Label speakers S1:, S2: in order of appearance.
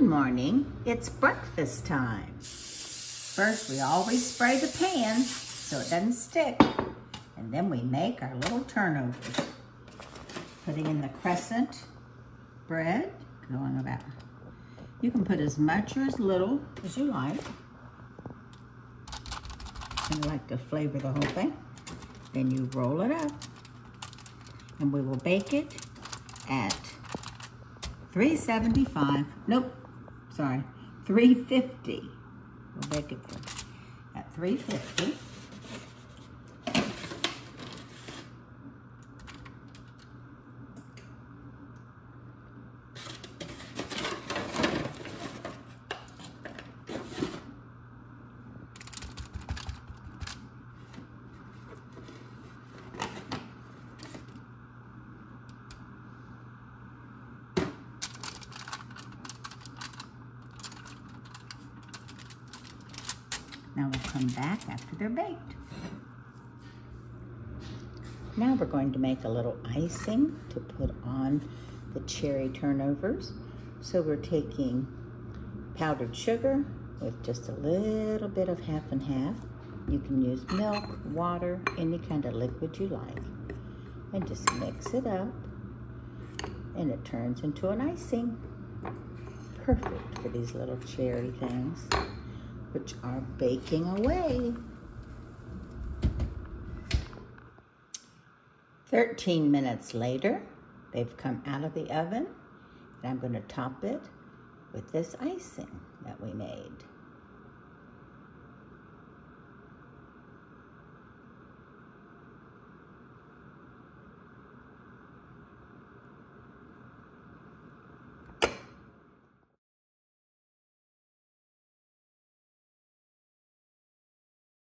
S1: Good morning, it's breakfast time. First, we always spray the pan so it doesn't stick. And then we make our little turnovers. Putting in the crescent bread, going about. You can put as much or as little as you like. And like to flavor the whole thing. Then you roll it up. And we will bake it at 375. Nope, sorry, 350. We'll bake it for, at 350. Now we'll come back after they're baked. Now we're going to make a little icing to put on the cherry turnovers. So we're taking powdered sugar with just a little bit of half and half. You can use milk, water, any kind of liquid you like. And just mix it up and it turns into an icing. Perfect for these little cherry things which are baking away. 13 minutes later, they've come out of the oven, and I'm going to top it with this icing that we made.